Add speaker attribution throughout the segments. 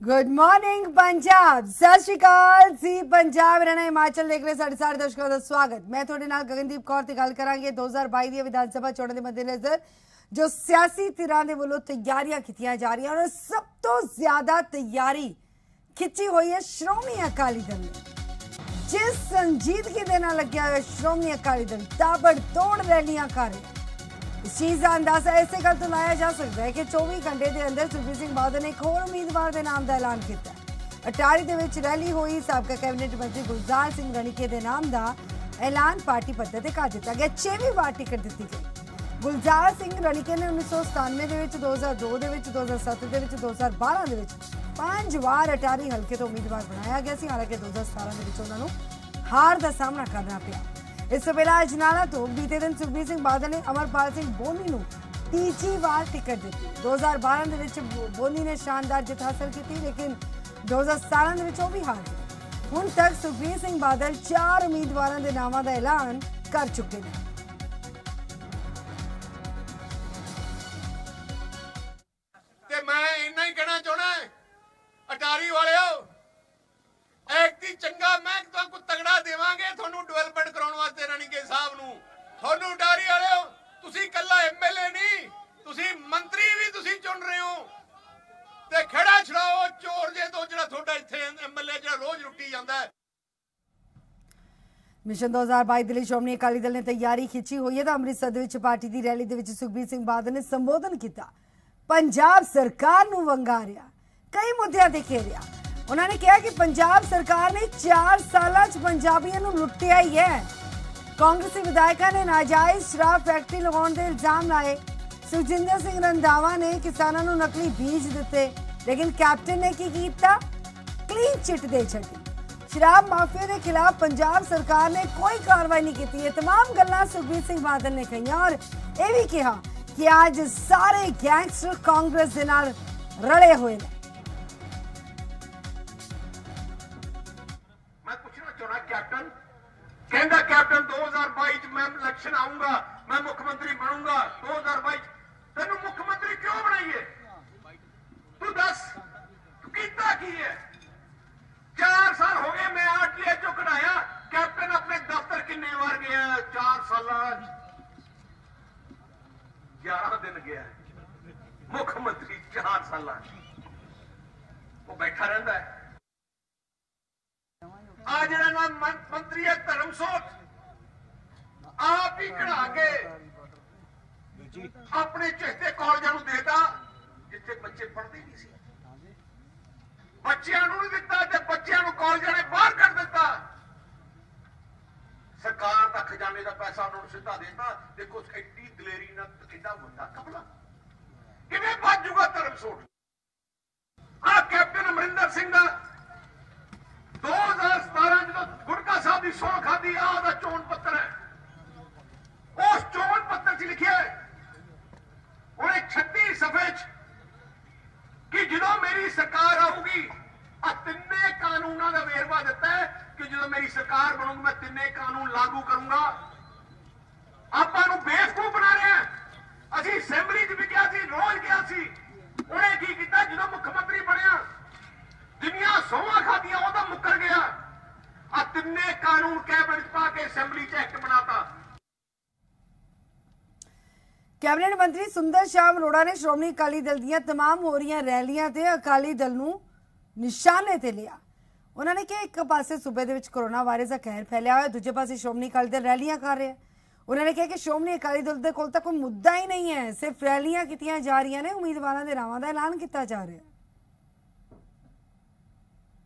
Speaker 1: Good morning Punjab ਸਤਿ ਸ਼੍ਰੀ ਅਕਾਲ, ਜੀ ਪੰਜਾਬ ਰਣਾ ਹਿਮਾਚਲ ਦੇਖ ਰਹੇ ਸਾਡੇ ਸਾਰੇ ਦਰਸ਼ਕਾਂ ਦਾ ਸਵਾਗਤ। ਮੈਂ ਤੁਹਾਡੇ ਨਾਲ ਗਗਨਦੀਪ ਕੌਰ ਤੇ ਗੱਲ ਕਰਾਂਗੇ। 2022 ਦੀ ਵਿਧਾਨ ਸਭਾ ਚੋਣਾਂ ਦੇ ਮੱਦੇਨਜ਼ਰ, ਜੋ ਸਿਆਸੀ ਧਿਰਾਂ ਦੇ ਵੱਲੋਂ ਤਿਆਰੀਆਂ ਕੀਤੀਆਂ ਜਾ ਰਹੀਆਂ ਔਰ ਸਭ ਤੋਂ ਜ਼ਿਆਦਾ ਤਿਆਰੀ ਖਿੱਚੀ ਹੋਈ ਹੈ ਸ਼੍ਰੋਮਣੀ ਅਕਾਲੀ ਦਲ ਨੇ। ਜਿਸ ਸੰਜੀਦਗੀ ਦੇ ਨਾਲ ਲੱਗਿਆ ਹੋਇਆ ਸ਼੍ਰੋਮਣੀ ਅਕਾਲੀ ਦਲ ਤਾਬੜ ਤੋੜ ਰੈਲੀਆਂ ਕਰ ਰਿਹਾ। ਇਸ ਚੀਜ਼ ਦਾ ਅੰਦਾਜ਼ਾ ਇਸੇ ਗੱਲ ਤੋਂ ਲਾਇਆ ਜਾ ਸਕਦਾ ਹੈ ਕਿ 24 ਘੰਟੇ ਦੇ ਅੰਦਰ ਸੁਖਬੀਰ ਸਿੰਘ ਬਾਦਲ ਨੇ ਇੱਕ ਹੋਰ ਉਮੀਦਵਾਰ ਦੇ ਨਾਮ ਦਾ ਐਲਾਨ ਕੀਤਾ ਅਟਾਰੀ ਦੇ ਵਿੱਚ ਰੈਲੀ ਹੋਈ ਸਾਬਕਾ ਕੈਬਨਿਟ ਮੰਤਰੀ ਗੁਲਜ਼ਾਰ ਸਿੰਘ ਰਣੀਕੇ ਦੇ ਨਾਮ ਦਾ ਐਲਾਨ ਪਾਰਟੀ ਪੱਧਰ ਤੇ ਕਰ ਦਿੱਤਾ ਗਿਆ ਛੇਵੀਂ ਵਾਰ ਟਿਕਟ ਦਿੱਤੀ ਗਈ ਗੁਲਜ਼ਾਰ ਸਿੰਘ ਰਣੀਕੇ ਨੇ 1997 ਦੇ ਵਿੱਚ 2002 ਦੇ ਵਿੱਚ 2007 ਦੇ ਵਿੱਚ 2012 ਦੇ ਵਿੱਚ ਪੰਜ ਵਾਰ ਅਟਾਰੀ ਹਲਕੇ ਤੋਂ ਉਮੀਦਵਾਰ ਬਣਾਇਆ ਗਿਆ ਸੀ ਹਾਲਾਂਕਿ 2017 ਦੇ ਵਿੱਚ ਉਹਨਾਂ ਨੂੰ ਹਾਰ ਦਾ ਸਾਹਮਣਾ ਕਰਨਾ ਪਿਆ ਇਸ ਤੋਂ ਪਹਿਲਾਂ ਅਜਨਾਲਾ ਤੋਂ ਬੀਤੇ ਦਿਨ ਸੁਖਬੀਰ ਸਿੰਘ ਬਾਦਲ ਨੇ ਅਮਰਪਾਲ ਸਿੰਘ ਬੋਨੀ ਨੂੰ ਤੀਜੀ ਵਾਰ ਟਿਕਟ ਦਿੱਤੀ। 2012 ਦੇ ਵਿੱਚ ਬੋਨੀ ਨੇ ਸ਼ਾਨਦਾਰ ਜਿੱਤ ਹਾਸਲ ਕੀਤੀ, ਲੇਕਿਨ 2017 ਦੇ ਵਿੱਚ ਉਹ ਵੀ ਹਾਰ ਗਏ। ਹੁਣ ਤੱਕ ਸੁਖਬੀਰ ਸਿੰਘ ਬਾਦਲ ਚਾਰ ਉਮੀਦਵਾਰਾਂ ਦੇ ਨਾਵਾਂ ਦਾ ਐਲਾਨ ਕਰ ਚੁੱਕੇ ਨੇ। ਮਿਸ਼ਨ 2022 ਦੇ ਲਈ ਸ਼੍ਰੋਮਣੀ ਅਕਾਲੀ ਦਲ ਨੇ ਤਿਆਰੀ ਖਿੱਚੀ ਹੋਈ ਹੈ ਤਾਂ ਅੰਮ੍ਰਿਤਸਰ ਦੇ ਵਿੱਚ ਪਾਰਟੀ ਦੀ ਰੈਲੀ ਦੇ ਵਿੱਚ ਸੁਖਬੀਰ ਸਿੰਘ ਬਾਦਲ ਨੇ ਸੰਬੋਧਨ ਕੀਤਾ। ਪੰਜਾਬ ਸਰਕਾਰ ਨੂੰ ਵੰਗਾਰਿਆ, ਕਈ ਮੁੱਦਿਆਂ ਤੇ ਘੇਰਿਆ। ਉਹਨਾਂ ਨੇ ਕਿਹਾ ਕਿ ਪੰਜਾਬ ਸਰਕਾਰ ਨੇ 4 ਸਾਲਾਂ 'ਚ ਪੰਜਾਬੀਆਂ ਨੂੰ ਲੁੱਟਿਆ ਹੀ ਹੈ। ਕਾਂਗਰਸੀ ਵਿਧਾਇਕਾਂ ਨੇ ਨਾਜਾਇਜ਼ ਸ਼ਰਾਬ ਫੈਕਟਰੀ ਲਗਾਉਣ ਦੇ ਇਲਜ਼ਾਮ ਲਾਏ। ਸੁਖਜਿੰਦਰ ਸਿੰਘ ਰੰਧਾਵਾ ਨੇ ਕਿਸਾਨਾਂ ਨੂੰ ਨਕਲੀ ਬੀਜ ਦਿੱਤੇ, ਲੇਕਿਨ ਕੈਪਟਨ ਨੇ ਕੀ ਕੀਤਾ? ਕਲੀਨ ਚਿੱਟ ਦੇ ਛੱਡੀ। ਸ਼ਰਾਬ ਮਾਫੀਆ ਦੇ ਖਿਲਾਫ ਪੰਜਾਬ ਸਰਕਾਰ ਨੇ ਕੋਈ ਕਾਰਵਾਈ ਨਹੀਂ ਕੀਤੀ ਇਹ तमाम ਗੱਲਾਂ ਸੁਖਬੀਰ ਸਿੰਘ ਬਾਦਲ ਨੇ ਕਹੀਆਂ ਔਰ ਇਹ ਵੀ ਕਿਹਾ ਕਿ ਅੱਜ ਸਾਰੇ ਗੈਂਗਸਟਰ ਕਾਂਗਰਸ ਦੇ ਨਾਲ ਰਲੇ ਹੋਏ ਨੇ
Speaker 2: ਮੈਂ ਪੁੱਛਣਾ ਚਾਹਣਾ ਕੈਪਟਨ ਕਹਿੰਦਾ ਕੈਪਟਨ 2022 ਚ ਮੈਂ ਇਲੈਕਸ਼ਨ ਆਉਂਗਾ ਮੈਂ ਮੁੱਖ ਮੰਤਰੀ ਬਣੂੰਗਾ 2022 ਚ ਤੈਨੂੰ ਮੁੱਖ ਮੰਤਰੀ ਕਿਉਂ ਬਣਾਈਏ ਤੂੰ ਦੱਸ ਤੂੰ ਕੀਤਾ ਕੀ ਹੈ 4 ਸਾਲ ਹੋ ਗਏ ਮੈਂ ਆਰਟੀਏ ਚੋਂ ਕਢਾਇਆ। ਕੈਪਟਨ ਆਪਣੇ ਦਫ਼ਤਰ ਕਿੰਨੇ ਵਾਰ ਗਿਆ? 4 ਸਾਲਾਂ 11 ਦਿਨ ਗਿਆ। ਮੁੱਖ ਮੰਤਰੀ 4 ਸਾਲਾਂ। ਉਹ ਬੈਠਾ ਰਹਿੰਦਾ ਹੈ। ਆ ਜਿਹੜਾ ਨਾ ਮੰਤਰੀ ਹੈ ਧਰਮਸੋਤ ਆਪ ਹੀ ਕਢਾ ਕੇ ਆਪਣੇ ਚਿਹਤੇ ਕਾਲਜਾਂ ਨੂੰ ਦੇਤਾ ਜਿੱਥੇ ਬੱਚੇ ਪੜ੍ਹਦੇ ਨਹੀਂ ਸੀ। ਬੱਚਿਆਂ ਨੂੰ ਨਹੀਂ ਦਿੱਤਾ ਤੇ ਬੱਚਿਆਂ ਨੂੰ ਕਾਲਜਾਂ ਨੇ ਬਾਹਰ ਕਰ ਦਿੱਤਾ। ਸਰਕਾਰ ਦਾ ਖਜ਼ਾਨੇ ਦਾ ਪੈਸਾ ਉਹਨਾਂ ਨੂੰ ਸਿੱਧਾ ਦੇਤਾ। ਦੇਖੋ, ਐਡੀ ਦਲੇਰੀ ਨਾਲ ਕਿੰਨਾ ਵੱਡਾ ਕਪਲਾ ਕਿਵੇਂ ਭੱਜ ਜੂਗਾ ਧਰਮਸੋਤ ਆ ਕੈਪਟਨ ਅਮਰਿੰਦਰ ਸਿੰਘ ਦਾ 2017 ਜਦੋਂ ਗੁਰਕਾ ਸਾਹਿਬ ਦੀ ਸੌਂ ਖਾਦੀ ਆ ਉਹਦਾ ਚੋਣ ਪੱਤਰ ਹੈ। ਉਸ ਚੋਣ ਪੱਤਰ 'ਚ ਲਿਖਿਆ ਹੈ, ਉਹਨੇ 36 ਸਫ਼ੇ 'ਚ ਕਿ ਜਦੋਂ ਮੇਰੀ ਸਰਕਾਰ ਆਊਗੀ ਆ ਤਿੰਨੇ ਕਾਨੂੰਨਾਂ ਦਾ ਵੇਰਵਾ ਦਿੱਤਾ ਹੈ ਕਿ ਜਦੋਂ ਮੇਰੀ ਸਰਕਾਰ ਬਣੂਗੀ, ਮੈਂ ਤਿੰਨੇ ਕਾਨੂੰਨ ਲਾਗੂ ਕਰੂੰਗਾ। ਆਪਾਂ ਨੂੰ ਬੇਵਕੂਫ ਬਣਾ ਰਿਹਾ ਅਸੀਂ ਅਸੈਂਬਲੀ 'ਚ ਵੀ ਗਿਆ ਸੀ, ਰੋਜ਼ ਗਿਆ ਸੀ। ਉਹਨੇ ਕੀ ਕੀਤਾ? ਜਦੋਂ ਮੁੱਖ ਮੰਤਰੀ ਬਣਿਆ, ਜਿੰਨੀਆਂ ਸੋਹਾਂ ਖਾਦੀਆਂ ਉਹ ਤਾਂ ਮੁੱਕਰ ਗਿਆ। ਆ ਤਿੰਨੇ ਕਾਨੂੰਨ ਕੈਬਨਿਟ 'ਚ ਪਾ ਕੇ ਅਸੈਂਬਲੀ 'ਚ ਐਕਟ ਬਣਾਤਾ।
Speaker 1: ਕੈਬਨਿਟ ਮੰਤਰੀ ਸੁੰਦਰ ਸ਼ਾਮ ਅਰੋੜਾ ਨੇ ਸ਼੍ਰੋਮਣੀ ਅਕਾਲੀ ਦਲ ਦੀਆਂ तमाम ਹੋ ਰਹੀਆਂ ਰੈਲੀਆਂ ਤੇ ਅਕਾਲੀ ਦਲ ਨੂੰ ਨਿਸ਼ਾਨੇ ਤੇ ਲਿਆ ਉਹਨਾਂ ਨੇ ਕਿਹਾ ਇੱਕ ਪਾਸੇ ਸੂਬੇ ਦੇ ਵਿੱਚ ਕਰੋਨਾ ਵਾਇਰਸ ਦਾ ਕਹਿਰ ਫੈਲਿਆ ਹੋਇਆ ਦੂਜੇ ਪਾਸੇ ਸ਼੍ਰੋਮਣੀ ਅਕਾਲੀ ਦਲ ਰੈਲੀਆਂ ਕਰ ਰਿਹਾ ਹੈ। ਉਹਨਾਂ ਨੇ ਕਿਹਾ ਕਿ ਸ਼੍ਰੋਮਣੀ ਅਕਾਲੀ ਦਲ ਦੇ ਕੋਲ ਤਾਂ ਕੋਈ ਮੁੱਦਾ ਹੀ ਨਹੀਂ ਹੈ ਸਿਰਫ ਰੈਲੀਆਂ ਕੀਤੀਆਂ ਜਾ ਰਹੀਆਂ ਨੇ ਉਮੀਦਵਾਰਾਂ ਦੇ ਨਾਵਾਂ ਦਾ ਐਲਾਨ ਕੀਤਾ ਜਾ ਰਿਹਾ ਹੈ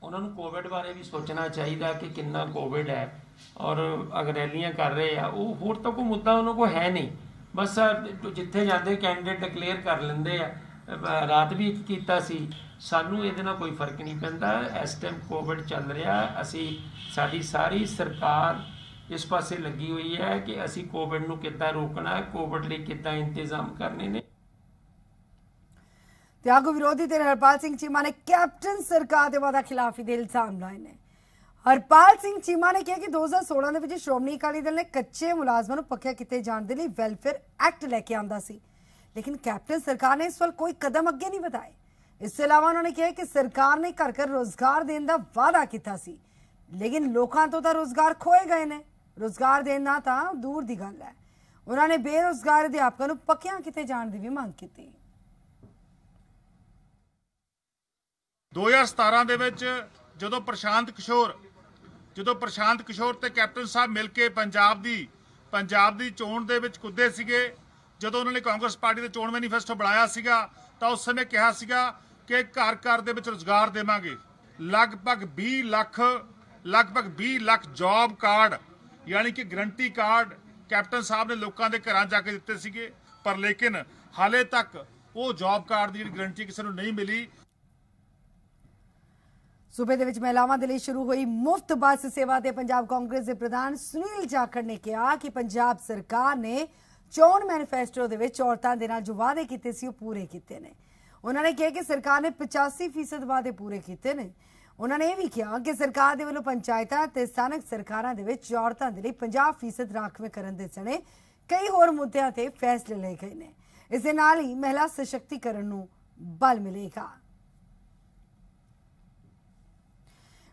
Speaker 3: ਉਹਨਾਂ ਨੂੰ ਕੋਵਿਡ ਬਾਰੇ ਵੀ ਸੋਚਣਾ ਚਾਹੀਦਾ ਕਿ ਕਿੰਨਾ ਕੋਵਿਡ ਹੈ ਔਰ ਅਗਰ ਰੈਲੀਆਂ ਕਰ ਰਹੇ ਆ ਉਹ ਹੋਰ ਤਾਂ ਕੋਈ ਮੁੱਦਾ ਉਹਨਾਂ ਕੋ ਹੈ ਨਹੀਂ ਬਸ ਜਿੱਥੇ ਜਾਂਦੇ ਕੈਂਡੀਡੇਟ ਡਿਕਲੇਅਰ ਕਰ ਲੈਂਦੇ ਆ। ਰਾਤ ਵੀ ਕੀਤਾ ਸੀ। ਸਾਨੂੰ ਇਹਦੇ ਨਾਲ ਕੋਈ ਫ਼ਰਕ ਨਹੀਂ ਪੈਂਦਾ। ਇਸ ਟਾਈਮ ਕੋਵਿਡ ਚੱਲ ਰਿਹਾ। ਅਸੀਂ, ਸਾਡੀ ਸਾਰੀ ਸਰਕਾਰ ਇਸ ਪਾਸੇ ਲੱਗੀ ਹੋਈ ਹੈ ਕਿ ਅਸੀਂ ਕੋਵਿਡ ਨੂੰ ਕਿੱਦਾਂ ਰੋਕਣਾ ਹੈ ਕੋਵਿਡ ਲਈ ਕਿੱਦਾਂ ਇੰਤਜ਼ਾਮ ਕਰਨੇ ਨੇ।
Speaker 1: ਤੇ ਆਗੂ ਵਿਰੋਧੀ ਤੇ ਹਰਪਾਲ ਸਿੰਘ ਚੀਮਾ ਨੇ ਕੈਪਟਨ ਸਰਕਾਰ ਦੇ ਵਾਦਾ ਖਿਲਾਫੀ ਦੇ ਇਲਜ਼ਾਮ ਲਾਏ ਨੇ। ਹਰਪਾਲ ਸਿੰਘ ਚੀਮਾ ਨੇ ਕਿਹਾ ਕਿ 2016 ਦੇ ਵਿੱਚ ਸ਼੍ਰੋਮਣੀ ਅਕਾਲੀ ਦਲ ਨੇ ਕੱਚੇ ਮੁਲਾਜ਼ਮਾਂ ਨੂੰ ਪੱਕਿਆ ਕੀਤੇ ਜਾਣ ਦੇ ਲਈ ਵੈਲਫੇਅਰ ਐਕਟ ਲੈ ਕੇ ਆਂਦਾ ਸੀ। ਲੇਕਿਨ ਕੈਪਟਨ ਸਰਕਾਰ ਨੇ ਇਸ ਵੱਲ ਕੋਈ ਕਦਮ ਅੱਗੇ ਨਹੀਂ ਵਧਾਏ। ਇਸ ਤੋਂ ਇਲਾਵਾ ਉਹਨਾਂ ਨੇ ਕਿਹਾ ਕਿ ਸਰਕਾਰ ਨੇ ਘਰ ਘਰ ਰੋਜ਼ਗਾਰ ਦੇਣ ਦਾ ਵਾਅਦਾ ਕੀਤਾ ਸੀ। ਲੇਕਿਨ ਲੋਕਾਂ ਤੋਂ ਤਾਂ ਰੋਜ਼ਗਾਰ ਖੋਏ ਗਏ ਨੇ। ਰੋਜ਼ਗਾਰ ਦੇਣਾ ਤਾਂ ਦੂਰ ਦੀ ਗੱਲ ਹੈ। ਉਹਨਾਂ ਨੇ ਬੇਰੋਜ਼ਗਾਰ ਅਧਿਆਪਕਾਂ ਨੂੰ ਪੱਕਿਆਂ ਕਿਤੇ ਜਾਣ ਦੀ ਵੀ ਮੰਗ ਕੀਤੀ।
Speaker 4: 2017 ਦੇ ਵਿੱਚ ਜਦੋਂ ਪ੍ਰਸ਼ਾਂਤ ਕਿਸ਼ੋਰ ਜਦੋਂ ਪ੍ਰਸ਼ਾਂਤ ਕਿਸ਼ੋਰ ਤੇ ਕੈਪਟਨ ਸਾਹਿਬ ਮਿਲ ਕੇ ਪੰਜਾਬ ਦੀ ਪੰਜਾਬ ਦੀ ਚੋਣ ਦੇ ਵਿੱਚ ਕੁੱਦੇ ਸੀਗੇ, ਜਦੋਂ ਉਹਨਾਂ ਨੇ ਕਾਂਗਰਸ ਪਾਰਟੀ ਦੇ ਚੋਣ ਮੈਨੀਫੈਸਟੋ ਬਣਾਇਆ ਸੀਗਾ, ਤਾਂ ਉਸ ਸਮੇਂ ਕਿਹਾ ਸੀਗਾ ਕਿ ਘਰ ਘਰ ਦੇ ਵਿੱਚ ਰੋਜ਼ਗਾਰ ਦੇਵਾਂਗੇ। ਲਗਭਗ 20 ਲੱਖ, ਲਗਭਗ 20 ਲੱਖ ਜੌਬ ਕਾਰਡ ਯਾਨੀ ਕਿ ਗਰੰਟੀ ਕਾਰਡ ਕੈਪਟਨ ਸਾਹਿਬ ਨੇ ਲੋਕਾਂ ਦੇ ਘਰਾਂ ਜਾ ਕੇ ਦਿੱਤੇ ਸੀਗੇ। ਪਰ ਲੇਕਿਨ ਹਾਲੇ ਤੱਕ ਉਹ ਜੌਬ ਕਾਰਡ ਦੀ ਜਿਹੜੀ ਗਰੰਟੀ ਕਿਸੇ ਨੂੰ ਨਹੀਂ ਮਿਲੀ।
Speaker 1: ਸੂਬੇ ਦੇ ਵਿੱਚ ਮਹਿਲਾਵਾਂ ਦੇ ਲਈ ਸ਼ੁਰੂ ਹੋਈ ਮੁਫਤ ਬੱਸ ਸੇਵਾ ਤੇ ਪੰਜਾਬ ਕਾਂਗਰਸ ਦੇ ਪ੍ਰਧਾਨ ਸੁਨੀਲ ਜਾਖੜ ਨੇ ਕਿਹਾ ਕਿ ਪੰਜਾਬ ਸਰਕਾਰ ਨੇ ਚੋਣ ਮੈਨੀਫੈਸਟੋ ਦੇ ਵਿੱਚ ਔਰਤਾਂ ਦੇ ਨਾਲ ਜੋ ਵਾਅਦੇ ਕੀਤੇ ਸੀ, ਉਹ ਪੂਰੇ ਕੀਤੇ ਨੇ। ਉਹਨਾਂ ਨੇ ਕਿਹਾ ਕਿ ਸਰਕਾਰ ਨੇ 85% ਵਾਅਦੇ ਪੂਰੇ ਕੀਤੇ ਨੇ। ਉਹਨਾਂ ਨੇ ਇਹ ਵੀ ਕਿਹਾ ਕਿ ਸਰਕਾਰ ਦੇ ਵੱਲੋਂ ਪੰਚਾਇਤਾਂ ਤੇ ਸਥਾਨਕ ਸਰਕਾਰਾਂ ਦੇ ਵਿੱਚ ਔਰਤਾਂ ਦੇ ਲਈ 50% ਰਾਖਵੇਂ ਕਰਨ ਦੇ ਸਣੇ ਕਈ ਹੋਰ ਮੁੱਦਿਆਂ ਤੇ ਫੈਸਲੇ ਲਏ ਗਏ ਨੇ। ਇਸ ਦੇ ਨਾਲ ਹੀ ਮਹਿਲਾ ਸਸ਼ਕਤੀਕਰਨ ਨੂੰ ਬਲ ਮਿਲੇਗਾ।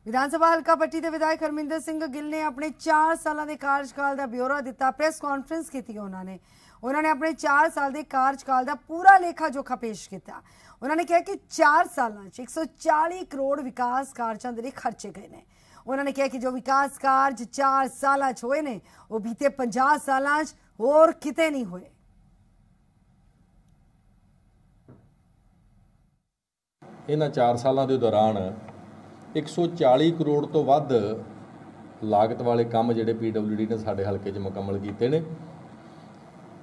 Speaker 1: ਵਿਧਾਨ ਸਭਾ ਹਲਕਾ ਪੱਟੀ ਦੇ ਵਿਧਾਇਕ ਹਰਮਿੰਦਰ ਸਿੰਘ ਗਿੱਲ ਨੇ ਆਪਣੇ 4 ਸਾਲਾਂ ਦੇ ਕਾਰਜਕਾਲ ਦਾ ਬਿਊਰੋ ਦਿੱਤਾ ਪ੍ਰੈਸ ਕਾਨਫਰੰਸ ਕੀਤੀ ਉਹਨਾਂ ਨੇ। ਉਹਨਾਂ ਨੇ ਆਪਣੇ 4 ਸਾਲ ਦੇ ਕਾਰਜਕਾਲ ਦਾ ਪੂਰਾ ਲੇਖਾ ਜੋਖਾ ਪੇਸ਼ ਕੀਤਾ। ਉਹਨਾਂ ਨੇ ਕਿਹਾ ਕਿ 4 ਸਾਲਾਂ 'ਚ 140 ਕਰੋੜ ਵਿਕਾਸ ਕਾਰਜਾਂ ਦੇ ਲਈ ਖਰਚੇ ਗਏ ਨੇ। ਉਹਨਾਂ ਨੇ ਕਿਹਾ ਕਿ ਜੋ ਵਿਕਾਸ ਕਾਰਜ 4 ਸਾਲਾਂ 'ਚ ਹੋਏ ਨੇ, ਉਹ ਬੀਤੇ 50 ਸਾਲਾਂ 'ਚ ਹੋਰ ਕਿਤੇ ਨਹੀਂ ਹੋਏ।
Speaker 5: ਇਹਨਾਂ 4 ਸਾਲਾਂ ਦੇ ਦੌਰਾਨ 140 ਕਰੋੜ ਤੋਂ ਵੱਧ ਲਾਗਤ ਵਾਲੇ ਕੰਮ ਜਿਹੜੇ ਪੀਡਬਲਯੂਡੀ ਨੇ ਸਾਡੇ ਹਲਕੇ 'ਚ ਮੁਕੰਮਲ ਕੀਤੇ ਨੇ।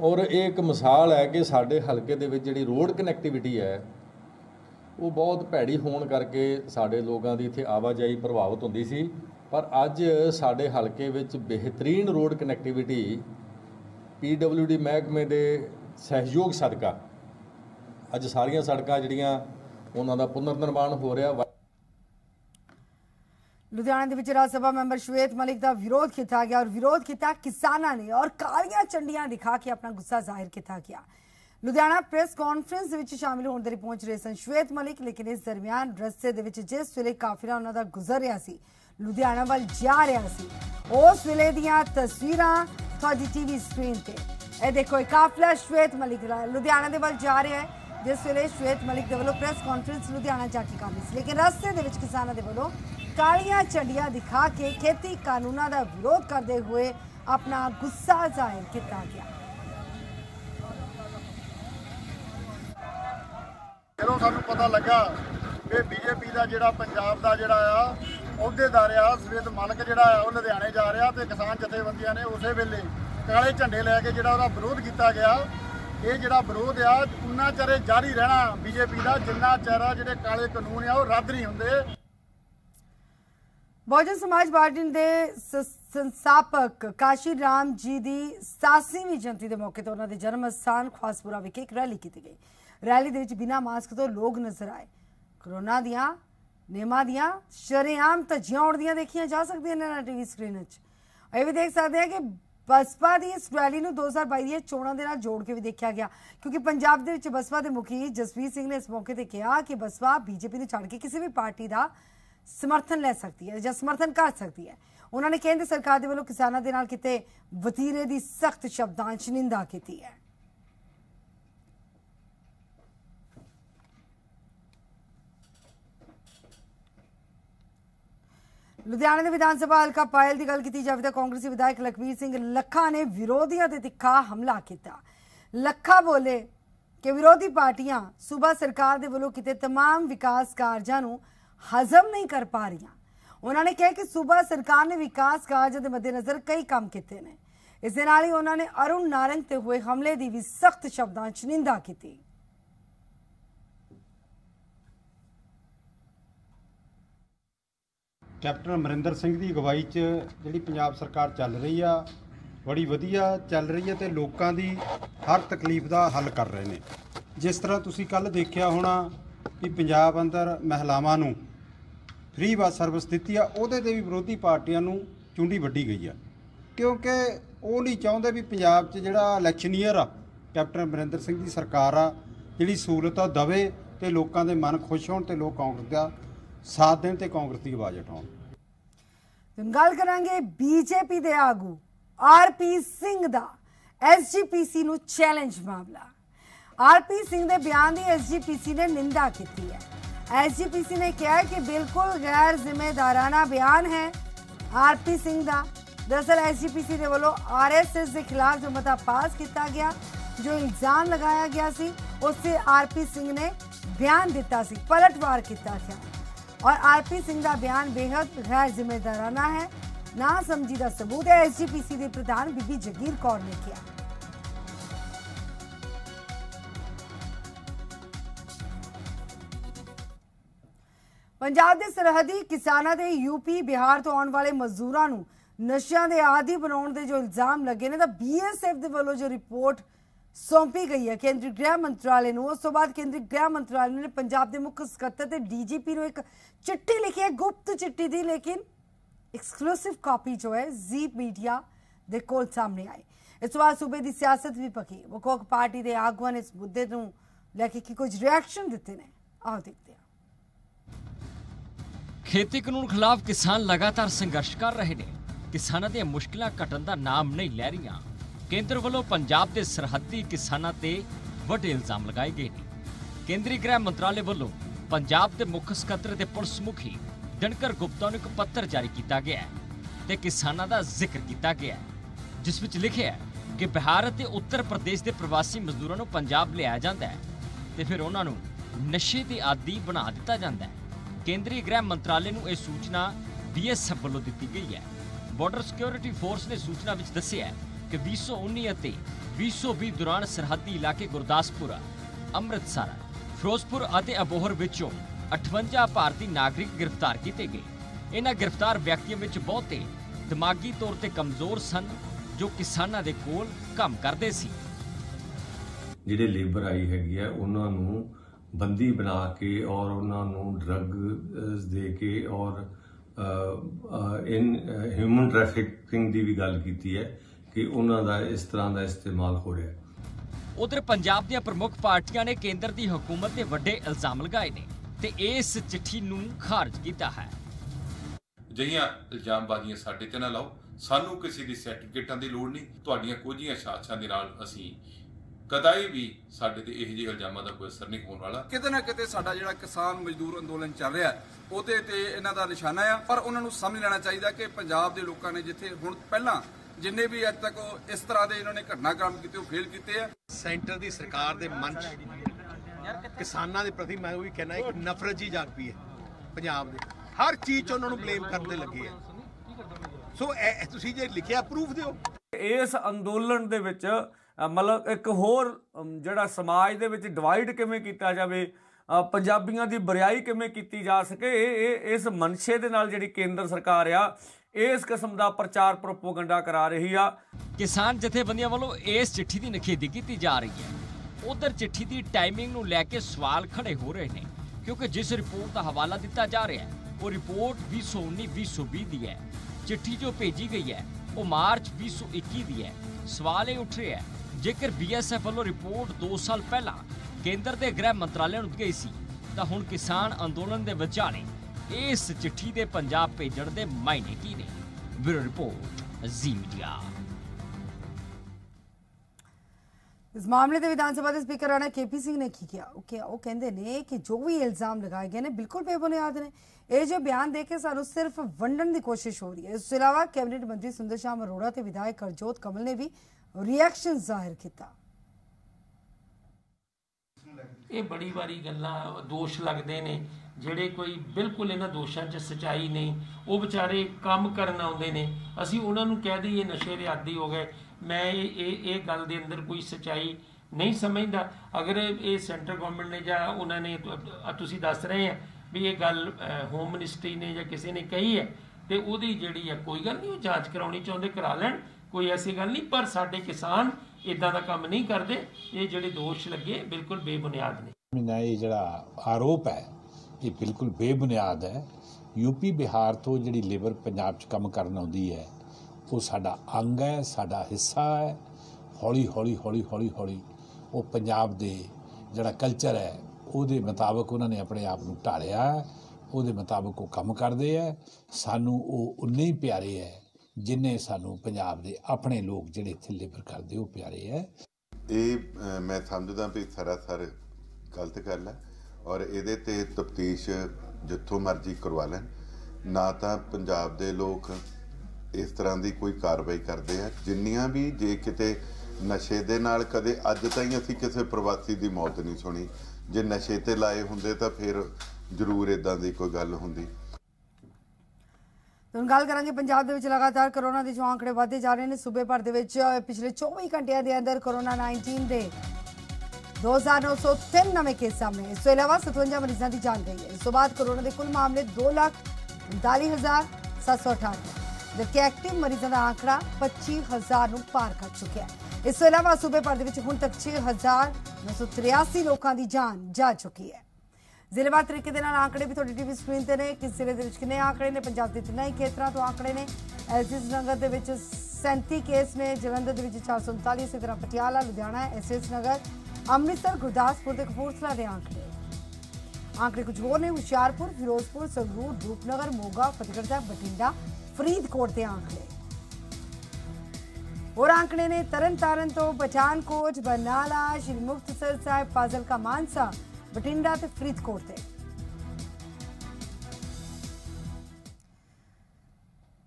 Speaker 5: ਔਰ ਇਹ ਇੱਕ ਮਿਸਾਲ ਹੈ ਕਿ ਸਾਡੇ ਹਲਕੇ ਦੇ ਵਿੱਚ ਜਿਹੜੀ ਰੋਡ ਕਨੈਕਟੀਵਿਟੀ ਹੈ, ਉਹ ਬਹੁਤ ਭੈੜੀ ਹੋਣ ਕਰਕੇ ਸਾਡੇ ਲੋਕਾਂ ਦੀ ਇੱਥੇ ਆਵਾਜਾਈ ਪ੍ਰਭਾਵਿਤ ਹੁੰਦੀ ਸੀ। ਪਰ ਅੱਜ ਸਾਡੇ ਹਲਕੇ ਵਿੱਚ ਬਿਹਤਰੀਨ ਰੋਡ ਕਨੈਕਟੀਵਿਟੀ ਪੀਡਬਲਯੂਡੀ ਮਹਿਕਮੇ ਦੇ ਸਹਿਯੋਗ ਸਦਕਾ। ਅੱਜ ਸਾਰੀਆਂ ਸੜਕਾਂ ਜਿਹੜੀਆਂ, ਉਹਨਾਂ ਦਾ ਪੁਨਰ ਨਿਰਮਾਣ ਹੋ ਰਿਹਾ।
Speaker 1: ਲੁਧਿਆਣਾ ਦੇ ਵਿੱਚ ਰਾਜ ਸਭਾ ਮੈਂਬਰ ਸ਼ਵੇਤ ਮਲਿਕ ਦਾ ਵਿਰੋਧ ਕੀਤਾ ਗਿਆ ਔਰ ਵਿਰੋਧ ਕੀਤਾ ਕਿਸਾਨਾਂ ਨੇ ਔਰ ਕਾਲੀਆਂ ਝੰਡੀਆਂ ਦਿਖਾ ਕੇ ਆਪਣਾ ਗੁੱਸਾ ਜ਼ਾਹਿਰ ਕੀਤਾ ਗਿਆ। ਲੁਧਿਆਣਾ ਪ੍ਰੈਸ ਕਾਨਫਰੰਸ ਦੇ ਵਿੱਚ ਸ਼ਾਮਿਲ ਹੋਣ ਦੇ ਲਈ ਪਹੁੰਚ ਰਹੇ ਸਨ ਸ਼ਵੇਤ ਮਲਿਕ, ਲੇਕਿਨ ਇਸ ਦਰਮਿਆਨ ਰਸਤੇ ਦੇ ਵਿੱਚ ਜਿਸ ਵੇਲੇ ਕਾਫਿਲਾ ਉਹਨਾਂ ਦਾ ਗੁਜ਼ਰ ਰਿਹਾ ਸੀ, ਲੁਧਿਆਣਾ ਵੱਲ ਜਾ ਰਿਹਾ ਸੀ, ਉਸ ਵੇਲੇ ਦੀਆਂ ਤਸਵੀਰਾਂ ਤੁਹਾਡੀ ਟੀਵੀ ਸਕਰੀਨ ਤੇ। ਇਹ ਦੇਖੋ, ਇਹ ਕਾਫਲਾ ਸ਼ਵੇਤ ਮਲਿਕ ਦਾ ਲੁਧਿਆਣਾ ਦੇ ਵੱਲ ਜਾ ਰਿਹਾ ਹੈ, ਜਿਸ ਵੇਲੇ ਸ਼ਵੇਤ ਮਲਿਕ ਦੇ ਵੱਲੋਂ ਪ੍ਰੈਸ ਕਾਨਫਰੰਸ ਲੁਧਿਆਣਾ ਜਾ ਕੇ ਕਰ ਰਹੀ ਸੀ, ਲੇਕਿਨ ਰਸਤੇ ਦੇ ਵਿੱਚ ਕਿਸਾਨਾਂ ਦੇ ਵੱਲੋਂ ਕਾਲੀਆਂ ਝੰਡੀਆਂ ਦਿਖਾ ਕੇ ਖੇਤੀ ਕਾਨੂੰਨਾਂ ਦਾ ਵਿਰੋਧ ਕਰਦੇ ਹੋਏ ਆਪਣਾ ਗੁੱਸਾ ਜ਼ਾਹਿਰ ਕੀਤਾ ਗਿਆ।
Speaker 6: ਜਦੋਂ ਸਾਨੂੰ ਪਤਾ ਲੱਗਾ ਕਿ ਬੀਜੇਪੀ ਦਾ ਜਿਹੜਾ, ਪੰਜਾਬ ਦਾ ਜਿਹੜਾ ਆ ਅਹੁਦੇਦਾਰ ਆ ਸਵੇਤ ਮਲਕ ਜਿਹੜਾ ਆ, ਉਹ ਲੁਧਿਆਣੇ ਜਾ ਰਿਹਾ ਤੇ ਕਿਸਾਨ ਜਥੇਬੰਦੀਆਂ ਨੇ ਉਸੇ ਵੇਲੇ ਕਾਲੇ ਝੰਡੇ ਲੈ ਕੇ ਜਿਹੜਾ ਉਹਦਾ ਵਿਰੋਧ ਕੀਤਾ ਗਿਆ। ਇਹ ਜਿਹੜਾ ਵਿਰੋਧ ਆ ਉਨਾ ਚਿਰ ਜਾਰੀ ਰਹਿਣਾ ਬੀਜੇਪੀ ਦਾ, ਜਿੰਨਾ ਚਿਰ ਜਿਹੜੇ ਕਾਲੇ ਕਾਨੂੰਨ ਆ, ਉਹ ਰੱਦ ਨਹੀਂ ਹੁੰਦੇ।
Speaker 1: ਬਹੁਜਨ ਸਮਾਜ ਪਾਰਟੀ ਦੇ ਸ- ਕਾਸ਼ੀ ਰਾਮ ਜੀ ਦੀ 87ਵੀਂ ਜਯੰਤੀ ਦੇ ਮੌਕੇ ਤੇ ਉਹਨਾਂ ਦੇ ਜਨਮ ਸਥਾਨ ਖਾਸਪੁਰਾ ਵਿਖੇ ਇੱਕ ਰੈਲੀ ਕੀਤੀ ਗਈ। ਰੈਲੀ ਦੇ ਵਿੱਚ ਬਿਨਾਂ ਮਾਸਕ ਤੋਂ ਲੋਕ ਨਜ਼ਰ ਆਏ। ਕਰੋਨਾ ਦੀਆਂ ਨਿਯਮਾਂ ਦੀਆਂ, ਸ਼ਰੇਆਮ ਧੱਜੀਆਂ ਉੜਦੀਆਂ ਦੇਖੀਆਂ ਜਾ ਸਕਦੀਆਂ ਨੇ ਨਾ ਟੀਵੀ ਸਕਰੀਨ 'ਚ ਇਹ ਵੀ ਦੇਖ ਸਕਦੇ ਆ ਕਿ ਬਸਪਾ ਦੀ ਇਸ ਰੈਲੀ ਨੂੰ 2022 ਦੀਆਂ ਚੋਣਾਂ ਦੇ ਨਾਲ ਜੋੜ ਕੇ ਵੀ ਦੇਖਿਆ ਗਿਆ। ਕਿਉਂਕਿ ਪੰਜਾਬ ਦੇ ਵਿੱਚ ਬਸਪਾ ਦੇ ਮੁਖੀ ਜਸਵੀਰ ਸਿੰਘ ਨੇ ਇਸ ਮੌਕੇ ਤੇ ਕਿਹਾ ਕਿ ਬਸਪਾ ਬੀਜੇਪੀ ਨੂੰ ਛੱਡ ਕੇ ਕਿਸੇ ਵੀ ਪਾਰਟੀ ਦਾ ਸਮਰਥਨ ਲੈ ਸਕਦੀ ਹੈ ਜਾਂ ਸਮਰਥਨ ਕਰ ਸਕਦੀ ਹੈ ਉਹਨਾਂ ਨੇ ਕੇਂਦਰ ਸਰਕਾਰ ਦੇ ਵੱਲੋਂ ਕਿਸਾਨਾਂ ਦੇ ਨਾਲ ਕਿਤੇ ਵਤੀਰੇ ਦੀ ਸਖਤ ਸ਼ਬਦਾਂ 'ਚ ਨਿੰਦਾ ਕੀਤੀ ਹੈ ਲੁਧਿਆਣਾ ਦੇ ਵਿਧਾਨ ਸਭਾ ਹਲਕਾ ਪਾਇਲ ਦੀ ਗੱਲ ਕੀਤੀ ਜਾਵੇ ਤਾਂ ਕਾਂਗਰਸੀ ਵਿਧਾਇਕ ਲਖਵੀਰ ਸਿੰਘ ਲੱਖਾ ਨੇ ਵਿਰੋਧੀਆਂ ਤੇ ਤਿੱਖਾ ਹਮਲਾ ਕੀਤਾ ਲੱਖਾ ਬੋਲੇ ਕਿ ਵਿਰੋਧੀ ਪਾਰਟੀਆਂ ਸੂਬਾ ਸਰਕਾਰ ਦੇ ਵੱਲੋਂ ਕਿਤੇ तमाम ਵਿਕਾਸ ਕਾਰਜਾਂ ਨੂੰ ਹਜ਼ਮ ਨਹੀਂ ਕਰ ਪਾ ਰਹੀਆਂ। ਉਹਨਾਂ ਨੇ ਕਿਹਾ ਕਿ ਸੂਬਾ ਸਰਕਾਰ ਨੇ ਵਿਕਾਸ ਕਾਰਜਾਂ ਦੇ ਮੱਦੇਨਜ਼ਰ ਕਈ ਕੰਮ ਕੀਤੇ ਨੇ। ਇਸ ਦੇ ਨਾਲ ਹੀ ਉਹਨਾਂ ਨੇ ਅਰੁਣ ਨਾਰੰਗ ਤੇ ਹੋਏ ਹਮਲੇ ਦੀ ਵੀ ਸਖਤ ਸ਼ਬਦਾਂ 'ਚ ਨਿੰਦਾ ਕੀਤੀ।
Speaker 7: ਕੈਪਟਨ ਅਮਰਿੰਦਰ ਸਿੰਘ ਦੀ ਅਗਵਾਈ 'ਚ ਜਿਹੜੀ ਪੰਜਾਬ ਸਰਕਾਰ ਚੱਲ ਰਹੀ ਆ, ਬੜੀ ਵਧੀਆ ਚੱਲ ਰਹੀ ਹੈ ਤੇ ਲੋਕਾਂ ਦੀ ਹਰ ਤਕਲੀਫ ਦਾ ਹੱਲ ਕਰ ਰਹੇ ਨੇ। ਜਿਸ ਤਰ੍ਹਾਂ ਤੁਸੀਂ ਕੱਲ ਦੇਖਿਆ ਹੋਣਾ ਕਿ ਪੰਜਾਬ ਅੰਦਰ ਮਹਿਲਾਵਾਂ ਨੂੰ ਫ੍ਰੀ ਬੱਸ ਸਰਵਿਸ ਦਿੱਤੀ ਆ, ਉਹਦੇ ਤੇ ਵੀ ਵਿਰੋਧੀ ਪਾਰਟੀਆਂ ਨੂੰ ਚੁੰਡੀ ਵੱਢੀ ਗਈ ਆ। ਕਿਉਂਕਿ ਉਹ ਨਹੀਂ ਚਾਹੁੰਦੇ ਵੀ ਪੰਜਾਬ 'ਚ ਜਿਹੜਾ ਇਲੈਕਸ਼ਨ ਈਅਰ ਆ, ਕੈਪਟਨ ਅਮਰਿੰਦਰ ਸਿੰਘ ਦੀ ਸਰਕਾਰ ਆ, ਜਿਹੜੀ ਸਹੂਲਤ ਆ ਦਵੇ ਤੇ ਲੋਕਾਂ ਦੇ ਮਨ ਖੁਸ਼ ਹੋਣ ਤੇ ਲੋਕ ਕਾਂਗਰਸ ਦਾ ਸਾਥ ਦੇਣ ਤੇ ਕਾਂਗਰਸ ਦੀ ਆਵਾਜ਼ ਉਠਾਉਣ।
Speaker 1: ਗੱਲ ਕਰਾਂਗੇ ਬੀਜੇਪੀ ਦੇ ਆਗੂ ਆਰਪੀ ਸਿੰਘ ਦਾ ਐਸਜੀਪੀਸੀ ਨੂੰ ਚੈਲੰਜ ਮਾਮਲਾ। ਆਰਪੀ ਸਿੰਘ ਦੇ ਬਿਆਨ ਦੀ ਐਸਜੀਪੀਸੀ ਨੇ ਨਿੰਦਾ ਕੀਤੀ ਹੈ। एसजीपीसी ने किया कि बिल्कुल गैर जिम्मेदाराना बयान है आरपी सिंह का दरअसल एसजीपीसी ने वालों आरएसएस के खिलाफ जो मता पास किया गया, जो इल्ज़ाम लगाया गया सी, उससे आरपी सिंह ने बयान दिता सी, पलटवार किया था। और आरपी सिंह का बयान बेहद गैर जिम्मेदाराना है, ना समझी का सबूत है। एस जी पी सी प्रधान बीबी जगीर कौर ने किया। ਪੰਜਾਬ ਦੇ ਸਰਹੱਦੀ ਕਿਸਾਨਾਂ ਦੇ ਯੂਪੀ, ਬਿਹਾਰ ਤੋਂ ਆਉਣ ਵਾਲੇ ਮਜ਼ਦੂਰਾਂ ਨੂੰ ਨਸ਼ਿਆਂ ਦੇ ਆਦੀ ਬਣਾਉਣ ਦੇ ਜੋ ਇਲਜ਼ਾਮ ਲੱਗੇ ਨੇ, ਤਾਂ ਬੀਐਸਐਫ ਦੇ ਵੱਲੋਂ ਜੋ ਰਿਪੋਰਟ ਸੌਂਪੀ ਗਈ ਹੈ, ਕੇਂਦਰੀ ਗ੍ਰਹਿ ਮੰਤਰਾਲੇ ਨੂੰ। ਉਸ ਤੋਂ ਬਾਅਦ ਕੇਂਦਰੀ ਗ੍ਰਹਿ ਮੰਤਰਾਲੇ ਨੇ ਪੰਜਾਬ ਦੇ ਮੁੱਖ ਸਕੱਤਰ ਤੇ ਡੀਜੀਪੀ ਨੂੰ ਇੱਕ ਚਿੱਠੀ ਲਿਖੀ ਹੈ, ਗੁਪਤ ਚਿੱਠੀ ਦੀ, ਲੇਕਿਨ ਐਕਸਕਲੂਸਿਵ ਕਾਪੀ ਜੋ ਹੈ ਜ਼ੀ ਮੀਡੀਆ ਦੇ ਕੋਲ ਸਾਹਮਣੇ ਆਈ। ਇਸ ਤੋਂ ਬਾਅਦ ਸੂਬੇ ਦੀ ਸਿਆਸਤ ਵੀ ਪੱਕੀ ਵੱਖ ਵੱਖ ਪਾਰਟੀ ਦੇ ਆਗੂਆਂ ਨੇ ਇਸ ਮੁੱਦੇ ਨੂੰ ਲੈ ਕੇ ਕੀ ਕੁਝ ਰਿਐਕਸ਼ਨ ਦਿੱਤੇ ਨੇ? ਆਓ ਦੇਖਦੇ ਹਾਂ।
Speaker 8: ਖੇਤੀ ਕਾਨੂੰਨ ਖਿਲਾਫ ਕਿਸਾਨ ਲਗਾਤਾਰ ਸੰਘਰਸ਼ ਕਰ ਰਹੇ ਨੇ। ਕਿਸਾਨਾਂ ਦੀਆਂ ਮੁਸ਼ਕਲਾਂ ਘਟਣ ਦਾ ਨਾਮ ਨਹੀਂ ਲੈ ਰਹੀਆਂ। ਕੇਂਦਰ ਵੱਲੋਂ ਪੰਜਾਬ ਦੇ ਸਰਹੱਦੀ ਕਿਸਾਨਾਂ ਤੇ ਵੱਡੇ ਇਲਜ਼ਾਮ ਲਗਾਏ ਗਏ ਨੇ। ਕੇਂਦਰੀ ਗ੍ਰਹਿ ਮੰਤਰਾਲੇ ਵੱਲੋਂ ਪੰਜਾਬ ਦੇ ਮੁੱਖ ਸਕੱਤਰ ਤੇ ਪੁਲਿਸ ਮੁਖੀ ਦਿਨਕਰ ਗੁਪਤਾ ਨੂੰ ਇੱਕ ਪੱਤਰ ਜਾਰੀ ਕੀਤਾ ਗਿਆ ਹੈ ਤੇ ਕਿਸਾਨਾਂ ਦਾ ਜ਼ਿਕਰ ਕੀਤਾ ਗਿਆ ਹੈ, ਜਿਸ ਵਿੱਚ ਲਿਖਿਆ ਹੈ ਕਿ ਬਿਹਾਰ ਅਤੇ ਉੱਤਰ ਪ੍ਰਦੇਸ਼ ਦੇ ਪ੍ਰਵਾਸੀ ਮਜ਼ਦੂਰਾਂ ਨੂੰ ਪੰਜਾਬ ਲਿਆਇਆ ਜਾਂਦਾ ਹੈ ਤੇ ਫਿਰ ਉਹਨਾਂ ਨੂੰ ਨਸ਼ੇ ਦੇ ਆਦੀ ਬਣਾ ਦਿੱਤਾ ਜਾਂਦਾ ਹੈ। ਕੇਂਦਰੀ ਗ੍ਰਹਿ ਮੰਤਰਾਲੇ ਨੂੰ ਇਹ ਸੂਚਨਾ ਬੀਐਸਐਫ ਵੱਲੋਂ ਦਿੱਤੀ ਗਈ ਹੈ। ਬਾਰਡਰ ਸਿਕਿਉਰਿਟੀ ਫੋਰਸ ਨੇ ਸੂਚਨਾ ਵਿੱਚ ਦੱਸਿਆ ਹੈ ਕਿ 2019 ਅਤੇ 2020 ਦੌਰਾਨ ਸਰਹੱਦੀ ਇਲਾਕੇ ਗੁਰਦਾਸਪੁਰ, ਅੰਮ੍ਰਿਤਸਰ, ਫਿਰੋਜ਼ਪੁਰ ਅਤੇ ਅਬੋਹਰ ਵਿੱਚੋਂ 58 ਭਾਰਤੀ ਨਾਗਰਿਕ ਗ੍ਰਿਫਤਾਰ ਕੀਤੇ ਗਏ। ਇਹਨਾਂ ਗ੍ਰਿਫਤਾਰ ਵਿਅਕਤੀਆਂ ਵਿੱਚ ਬਹੁਤੇ ਦਿਮਾਗੀ ਤੌਰ ਤੇ ਕਮਜ਼ੋਰ ਸਨ, ਜੋ ਕਿਸਾਨਾਂ ਦੇ ਕੋਲ ਕੰਮ ਕਰਦੇ ਸੀ।
Speaker 9: ਜਿਹੜੇ ਲੇਬਰ ਆਈ ਹੈਗੀ ਹੈ, ਉਹਨਾਂ ਨੂੰ ਬੰਦੀ ਬਣਾ ਕੇ ਔਰ ਉਹਨਾਂ ਨੂੰ ਡਰੱਗ ਦੇ ਕੇ ਔਰ ਇਨ ਹਿਊਮਨ ਟ੍ਰੈਫਿਕਿੰਗ ਦੀ ਵੀ ਗੱਲ ਕੀਤੀ ਹੈ ਕਿ ਉਹਨਾਂ ਦਾ ਇਸ ਤਰ੍ਹਾਂ ਦਾ ਇਸਤੇਮਾਲ ਹੋ ਰਿਹਾ ਹੈ।
Speaker 8: ਉਧਰ ਪੰਜਾਬ ਦੀਆਂ ਪ੍ਰਮੁੱਖ ਪਾਰਟੀਆਂ ਨੇ ਕੇਂਦਰ ਦੀ ਹਕੂਮਤ ਤੇ ਵੱਡੇ ਇਲਜ਼ਾਮ ਲਗਾਏ ਨੇ ਤੇ ਇਸ ਚਿੱਠੀ ਨੂੰ ਖਾਰਜ ਕੀਤਾ ਹੈ।
Speaker 10: ਅਜਿਹੀਆਂ ਇਲਜ਼ਾਮਬਾਜ਼ੀਆਂ ਸਾਡੇ ਤੇ ਨਾ ਲਾਓ ਸਾਨੂੰ ਕਿਸੇ ਦੀ ਸਰਟੀਫਿਕੇਟਾਂ ਦੀ ਲੋੜ ਨਹੀਂ ਤੁਹਾਡੀਆਂ ਕੋਝੀਆਂ ਸਾਜ਼ਿਸ਼ਾਂ ਦੇ ਨਾਲ ਅਸੀਂ ਕਦਾਈ ਵੀ ਸਾਡੇ ਤੇ ਇਹੋ ਜਿਹੇ ਇਲਜ਼ਾਮਾਂ ਦਾ ਕੋਈ ਅਸਰ ਨਹੀਂ ਹੋਣ ਵਾਲਾ।
Speaker 11: ਕਿਤੇ ਨਾ ਕਿਤੇ ਸਾਡਾ ਜਿਹੜਾ ਕਿਸਾਨ ਮਜ਼ਦੂਰ ਅੰਦੋਲਨ ਚੱਲ ਰਿਹਾ ਉਹਦੇ ਤੇ ਇਹਨਾਂ ਦਾ ਨਿਸ਼ਾਨਾ ਆ ਪਰ ਉਹਨਾਂ ਨੂੰ ਸਮਝ ਲੈਣਾ ਚਾਹੀਦਾ ਕਿ ਪੰਜਾਬ ਦੇ ਲੋਕਾਂ ਨੇ ਜਿੱਥੇ ਹੁਣ ਪਹਿਲਾਂ ਜਿੰਨੇ ਵੀ ਅੱਜ ਤੱਕ ਉਹ ਇਸ ਤਰ੍ਹਾਂ ਦੇ ਇਹਨਾਂ ਨੇ ਘਟਨਾਕ੍ਰਮ ਕੀਤੇ ਉਹ ਫੇਲ ਕੀਤੇ ਆ।
Speaker 2: ਸੈਂਟਰ ਦੀ ਸਰਕਾਰ ਦੇ ਮਨ 'ਚ ਕਿਸਾਨਾਂ ਦੇ ਪ੍ਰਤੀ ਮੈਂ ਉਹ ਵੀ ਕਹਿਣਾ ਇੱਕ ਨਫ਼ਰਤ ਜੀ ਜਾਗ ਪਈ ਹੈ ਪੰਜਾਬ ਦੇ। ਹਰ ਚੀਜ਼ 'ਚ ਉਹਨਾਂ ਨੂੰ ਬਲੇਮ ਕਰਨ ਦੇ ਲੱਗੇ ਆ। ਸੋ ਤੁਸੀਂ ਜੇ ਲਿਖਿਆ ਪ੍ਰੂਫ ਦਿਓ।
Speaker 12: ਇਸ ਅੰਦੋਲਨ ਦੇ ਵਿੱਚ ਮਤਲਬ ਇੱਕ ਹੋਰ ਜਿਹੜਾ ਸਮਾਜ ਦੇ ਵਿੱਚ ਡਿਵਾਈਡ ਕਿਵੇਂ ਕੀਤਾ ਜਾਵੇ ਪੰਜਾਬੀਆਂ ਦੀ ਬਰਿਆਈ ਕਿਵੇਂ ਕੀਤੀ ਜਾ ਸਕੇ, ਇਹ ਇਸ ਮਨਸ਼ੇ ਦੇ ਨਾਲ ਜਿਹੜੀ ਕੇਂਦਰ ਸਰਕਾਰ ਆ, ਇਸ ਕਿਸਮ ਦਾ ਪ੍ਰਚਾਰ ਪ੍ਰੋਪਗੈਂਡਾ ਕਰਾ ਰਹੀ ਆ।
Speaker 8: ਕਿਸਾਨ ਜਥੇਬੰਦੀਆਂ ਵੱਲੋਂ ਇਸ ਚਿੱਠੀ ਦੀ ਨਿਖੇਧੀ ਕੀਤੀ ਜਾ ਰਹੀ ਹੈ। ਉਧਰ ਚਿੱਠੀ ਦੀ ਟਾਈਮਿੰਗ ਨੂੰ ਲੈ ਕੇ ਸਵਾਲ ਖੜੇ ਹੋ ਰਹੇ ਨੇ, ਕਿਉਂਕਿ ਜਿਸ ਰਿਪੋਰਟ ਦਾ ਹਵਾਲਾ ਦਿੱਤਾ ਜਾ ਰਿਹਾ ਹੈ, ਉਹ ਰਿਪੋਰਟ 2019-2020 ਦੀ ਹੈ। ਚਿੱਠੀ ਜੋ ਭੇਜੀ ਗਈ ਹੈ, ਉਹ ਮਾਰਚ 2021 ਦੀ ਹੈ। ਸਵਾਲ ਇਹ ਉੱਠ ਰਿਹਾ ਹੈ ਜੇਕਰ ਬੀਐਸਐਫ ਵੱਲੋਂ ਰਿਪੋਰਟ 2 ਸਾਲ ਪਹਿਲਾਂ ਕੇਂਦਰ ਦੇ ਗ੍ਰਹਿ ਮੰਤਰਾਲੇ ਨੂੰ ਗਈ ਸੀ, ਤਾਂ ਹੁਣ ਕਿਸਾਨ ਅੰਦੋਲਨ ਦੇ ਵਿਚਾਲੇ ਇਸ ਚਿੱਠੀ ਦੇ ਪੰਜਾਬ ਭੇਜਣ ਦੇ ਮਾਇਨੇ ਕੀ ਨੇ? ਬਿਊਰੋ ਰਿਪੋਰਟ ਜ਼ੀ ਮੀਡੀਆ
Speaker 1: ਇਸ ਮਾਮਲੇ ਤੇ ਵਿਧਾਨ ਸਭਾ ਦੇ ਸਪੀਕਰ ਰਾਣਾ ਕੇਪੀ ਸਿੰਘ ਨੇ ਕੀ ਕਿਹਾ? ਉਹ ਕਿਹਾ, ਉਹ ਕਹਿੰਦੇ ਨੇ ਕਿ ਜੋ ਵੀ ਇਲਜ਼ਾਮ ਲਗਾਏ ਗਏ ਨੇ, ਬਿਲਕੁਲ ਬੇਬੁਨਿਆਦ ਨੇ। ਇਹ ਜੋ ਬਿਆਨ ਦੇ ਕੇ ਸਾਨੂੰ ਸਿਰਫ ਵੰਡਣ ਦੀ ਕੋਸ਼ਿਸ਼ ਹੋ ਰਹੀ ਹੈ। ਇਸ ਤੋਂ ਇਲਾਵਾ ਕੈਬਨਿਟ ਮੰਤਰੀ ਸੁੰਦਰ ਸ਼ਾਮ ਅਰੋੜਾ ਤੇ ਵਿਧਾਇਕ ਹਰਜੋਤ ਕਮਲ ਨੇ ਵੀ ਰਿਐਕਸ਼ਨ ਜ਼ਾਹਿਰ ਕੀਤਾ।
Speaker 3: ਇਹ ਬੜੀ ਵਾਰੀ ਗੱਲਾਂ, ਦੋਸ਼ ਲੱਗਦੇ ਨੇ, ਜਿਹੜੇ ਕੋਈ ਬਿਲਕੁਲ ਇਹਨਾਂ ਦੋਸ਼ਾਂ 'ਚ ਸਚਾਈ ਨਹੀਂ, ਉਹ ਵਿਚਾਰੇ ਕੰਮ ਕਰਨ ਆਉਂਦੇ ਨੇ। ਅਸੀਂ ਉਹਨਾਂ ਨੂੰ ਕਹਿ ਦਈਏ, ਨਸ਼ੇ ਦੇ ਆਦੀ ਹੋ ਗਏ। ਮੈਂ ਇਹ ਇਹ ਇਹ ਗੱਲ ਦੇ ਅੰਦਰ ਕੋਈ ਸਚਾਈ ਨਹੀਂ ਸਮਝਦਾ। ਅਗਰ ਇਹ ਸੈਂਟਰ ਗਵਰਨਮੈਂਟ ਨੇ ਜਾਂ ਉਹਨਾਂ ਨੇ ਤੁਸੀਂ ਦੱਸ ਰਹੇ ਆ ਵੀ ਇਹ ਗੱਲ ਹੋਮ ਮਿਨਿਸਟਰੀ ਨੇ ਜਾਂ ਕਿਸੇ ਨੇ ਕਹੀ ਹੈ, ਤੇ ਉਹਦੀ ਜਿਹੜੀ ਹੈ ਕੋਈ ਗੱਲ ਨਹੀਂ, ਉਹ ਜਾਂਚ ਕਰਾਉਣੀ ਚਾਹੁੰਦੇ, ਕਰਾ ਲੈਣ। ਕੋਈ ਐਸੀ ਗੱਲ ਨਹੀਂ, ਪਰ ਸਾਡੇ ਕਿਸਾਨ ਇਦਾਂ ਦਾ ਕੰਮ ਨਹੀਂ ਕਰਦੇ। ਇਹ ਜਿਹੜੇ ਦੋਸ਼ ਲੱਗੇ, ਬਿਲਕੁਲ ਬੇਬੁਨਿਆਦ ਨੇ।
Speaker 13: ਮੇਰਾ ਇਹ ਜਿਹੜਾ ਆਰੋਪ ਹੈ, ਇਹ ਬਿਲਕੁਲ ਬੇਬੁਨਿਆਦ ਹੈ। ਯੂਪੀ ਬਿਹਾਰ ਤੋਂ ਜਿਹੜੀ ਲੇਬਰ ਪੰਜਾਬ 'ਚ ਕੰਮ ਕਰਨ ਆਉਂਦੀ ਹੈ, ਉਹ ਸਾਡਾ ਅੰਗ ਹੈ, ਸਾਡਾ ਹਿੱਸਾ ਹੈ। ਹੌਲੀ ਹੌਲੀ ਹੌਲੀ ਹੌਲੀ ਹੌਲੀ ਉਹ ਪੰਜਾਬ ਦੇ ਜਿਹੜਾ ਕਲਚਰ ਹੈ, ਉਹਦੇ ਮੁਤਾਬਕ ਉਹਨਾਂ ਨੇ ਆਪਣੇ ਆਪ ਨੂੰ ਢਾਲਿਆ ਉਹਦੇ ਮੁਤਾਬਕ ਉਹ ਕੰਮ ਕਰਦੇ ਹੈ। ਸਾਨੂੰ ਉਹ ਉਨੇ ਹੀ ਪਿਆਰੇ ਹੈ ਜਿੰਨੇ ਸਾਨੂੰ ਪੰਜਾਬ ਦੇ ਆਪਣੇ ਲੋਕ ਜਿਹੜੇ ਇੱਥੇ ਲੇਬਰ ਕਰਦੇ, ਉਹ ਪਿਆਰੇ ਹੈ
Speaker 14: ਇਹ ਮੈਂ ਸਮਝਦਾ ਵੀ ਸਰਾਸਰ ਗਲਤ ਗੱਲ ਹੈ ਔਰ ਇਹਦੇ ਤੇ ਤਫਤੀਸ਼ ਜਿੱਥੋਂ ਮਰਜ਼ੀ ਕਰਵਾ ਲੈਣ। ਨਾ ਤਾਂ ਪੰਜਾਬ ਦੇ ਲੋਕ ਇਸ ਤਰ੍ਹਾਂ ਦੀ ਕੋਈ ਕਾਰਵਾਈ ਕਰਦੇ ਆ ਜਿੰਨੀਆਂ ਵੀ ਜੇ ਕਿਤੇ ਨਸ਼ੇ ਦੇ ਨਾਲ ਕਦੇ ਅੱਜ ਤਾਈਂ ਅਸੀਂ ਕਿਸੇ ਪ੍ਰਵਾਸੀ ਦੀ ਮੌਤ ਨਹੀਂ ਸੁਣੀ। ਜੇ ਨਸ਼ੇ ਤੇ ਲਾਏ ਹੁੰਦੇ ਤਾਂ ਫਿਰ ਜ਼ਰੂਰ ਇਦਾਂ ਦੀ ਕੋਈ ਗੱਲ ਹੁੰਦੀ।
Speaker 1: ਹੁਣ ਗੱਲ ਕਰਾਂਗੇ ਪੰਜਾਬ ਦੇ ਵਿੱਚ ਲਗਾਤਾਰ ਕਰੋਨਾ ਦੇ ਜੋ ਆંકੜੇ ਵਧਦੇ ਜਾ ਰਹੇ ਨੇ ਸੂਬੇ ਭਰ ਦੇ ਵਿੱਚ ਪਿਛਲੇ 24 ਘੰਟਿਆਂ ਦੇ ਅੰਦਰ ਕਰੋਨਾ 19 ਦੇ 2903 ਨਵੇਂ ਕੇਸ ਸਾਹਮਣੇ ਇਸ ਤੋਂ ਇਲਾਵਾ 57 ਮਰੀਜ਼ਾਂ ਦੀ ਜਾਨ ਗਈ ਹੈ। ਇਸ ਤੋਂ ਬਾਅਦ ਕਰੋਨਾ ਦੇ ਕੁੱਲ ਮਾਮਲੇ 2,39,798 ਜਦਕਿ ਐਕਟਿਵ ਮਰੀਜ਼ਾਂ ਦਾ ਆંકੜਾ 25000 ਨੂੰ ਪਾਰ ਕਰ ਚੁੱਕਿਆ ਹੈ। ਇਸ ਤੋਂ ਇਲਾਵਾ ਸੂਬੇ ਭਰ ਦੇ ਵਿੱਚ ਹੁਣ ਤੱਕ 6,983 ਲੋਕਾਂ ਦੀ ਜਾਨ ਜਾ ਚੁੱਕੀ ਹੈ। ਜ਼ਿਲ੍ਹੇਵਾਰ ਤਰੀਕੇ ਦੇ ਨਾਲ ਆંકੜੇ ਵੀ ਤੁਹਾਡੀ ਟੀਵੀ ਸਕਰੀਨ ਤੇ ਨੇ, ਕਿਸ ਜ਼ਿਲ੍ਹੇ ਦੇ ਵਿੱਚ ਕਿੰਨੇ ਆંકੜੇ ਨੇ, ਪੰਜਾਬ ਦੇ ਤਿੰਨਾਂ ਹੀ ਖੇਤਰਾਂ ਤੋਂ ਆંકੜੇ ਨੇ। ਐਸਐਸ ਨਗਰ ਦੇ ਵਿੱਚ 37 ਕੇਸ ਨੇ, ਜਲੰਧਰ ਦੇ ਵਿੱਚ 439 ਇਸੇ ਤਰ੍ਹਾਂ ਪਟਿਆਲਾ, ਲੁਧਿਆਣਾ ਐਸਐਸ ਨਗਰ, ਅੰਮ੍ਰਿਤਸਰ, ਗੁਰਦਾਸਪੁਰ ਤੇ ਕਪੂਰਥਲਾ ਦੇ ਆંકੜੇ ਆਂਕੜੇ ਕੁਝ ਹੋਰ ਨੇ, ਹੁਸ਼ਿਆਰਪੁਰ, ਫਿਰੋਜ਼ਪੁਰ, ਸੰਗਰੂਰ, ਰੂਪਨਗਰ, ਮੋਗਾ, ਫਤਿਹਗੜ੍ਹ ਸਾਹਿਬ ਬਟਿੰਡਾ ਫਰੀਦਕੋਟ ਦੇ ਆਂਕੜੇ। ਹੋਰ ਆਂਕੜੇ ਨੇ, ਤਰਨਤਾਰਨ ਤੋਂ ਪਠਾਨਕੋਟ ਬਰਨਾਲਾ, ਸ਼੍ਰੀ ਮੁਕਤਸਰ ਸਾਹਿਬ ਫਾਜ਼ਲ ਕਾ ਮਾਨਸਾ ਬਠਿੰਡਾ ਤੇ ਫਰੀਦਕੋਟ ਤੇ।